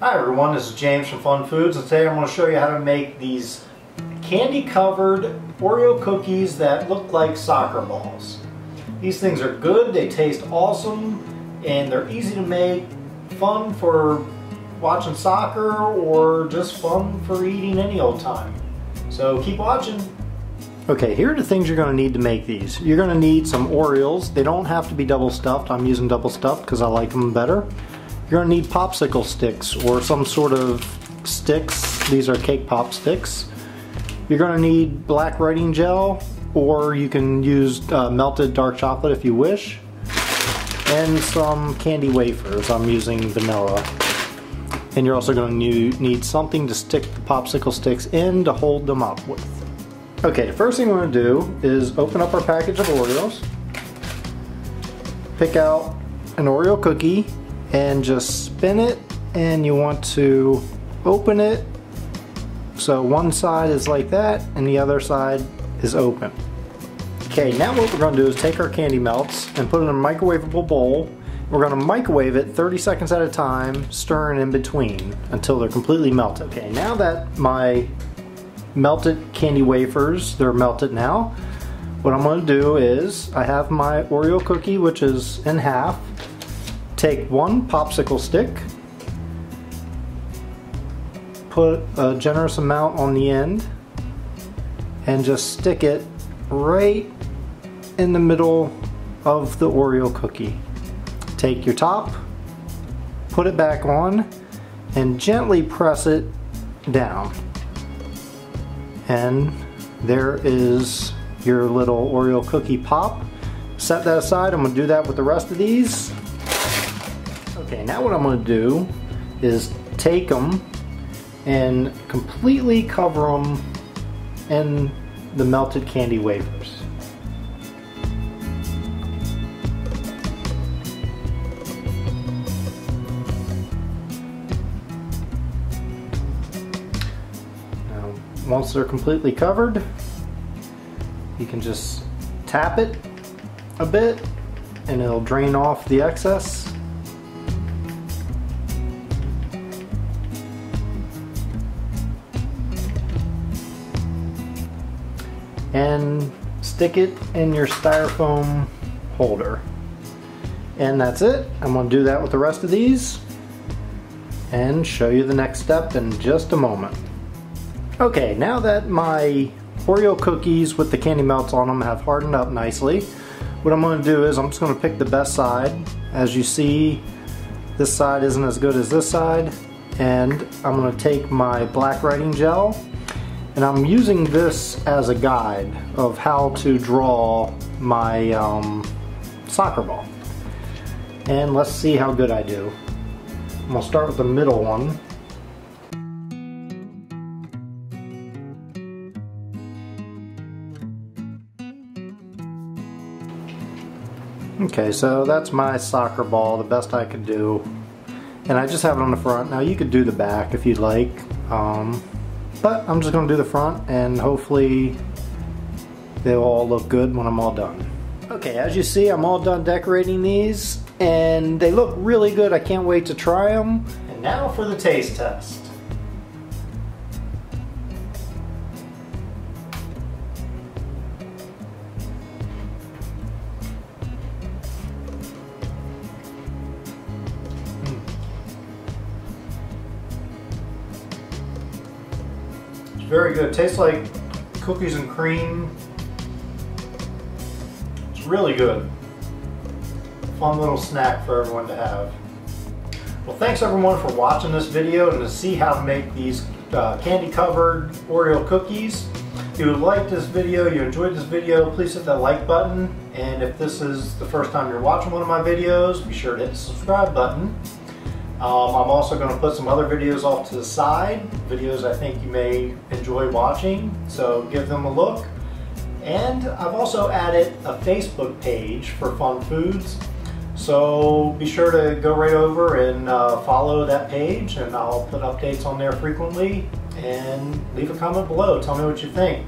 Hi everyone, this is James from Fun Foods and today I'm going to show you how to make these candy covered Oreo cookies that look like soccer balls. These things are good, they taste awesome, and they're easy to make, fun for watching soccer or just fun for eating any old time. So keep watching. Okay, here are the things you're going to need to make these. You're going to need some Oreos. They don't have to be double stuffed. I'm using double stuffed because I like them better. You're to need popsicle sticks or some sort of sticks. These are cake pop sticks. You're to need black writing gel or you can use uh, melted dark chocolate if you wish. And some candy wafers. I'm using vanilla. And you're also going to need something to stick the popsicle sticks in to hold them up with. Okay, the first thing we're to do is open up our package of Oreos. Pick out an Oreo cookie and just spin it and you want to open it so one side is like that and the other side is open. Okay, now what we're going to do is take our candy melts and put it in a microwavable bowl. We're going to microwave it 30 seconds at a time, stirring in between until they're completely melted. Okay, now that my melted candy wafers, they're melted now, what I'm going to do is I have my Oreo cookie which is in half take one popsicle stick, put a generous amount on the end, and just stick it right in the middle of the Oreo cookie. Take your top, put it back on, and gently press it down. And there is your little Oreo cookie pop. Set that aside, I'm gonna do that with the rest of these. Okay, now what I'm going to do is take them and completely cover them in the melted candy wafers. Now, once they're completely covered, you can just tap it a bit and it'll drain off the excess. And stick it in your styrofoam holder. And that's it. I'm going to do that with the rest of these and show you the next step in just a moment. Okay, now that my Oreo cookies with the candy melts on them have hardened up nicely, what I'm going to do is I'm just going to pick the best side. As you see, this side isn't as good as this side. And I'm going to take my black writing gel and I'm using this as a guide of how to draw my um, soccer ball. And let's see how good I do. I'm gonna start with the middle one. Okay, so that's my soccer ball, the best I could do. And I just have it on the front. Now you could do the back if you'd like. Um, but I'm just to do the front and hopefully they'll all look good when I'm all done. Okay, as you see, I'm all done decorating these and they look really good. I can't wait to try them. And now for the taste test. Very good. Tastes like cookies and cream. It's really good. Fun little snack for everyone to have. Well, thanks everyone for watching this video and to see how to make these uh, candy covered Oreo cookies. If you liked this video, you enjoyed this video, please hit that like button. And if this is the first time you're watching one of my videos, be sure to hit the subscribe button. Um, I'm also going to put some other videos off to the side, videos I think you may enjoy watching, so give them a look. And I've also added a Facebook page for Fun Foods, so be sure to go right over and uh, follow that page and I'll put updates on there frequently and leave a comment below. Tell me what you think.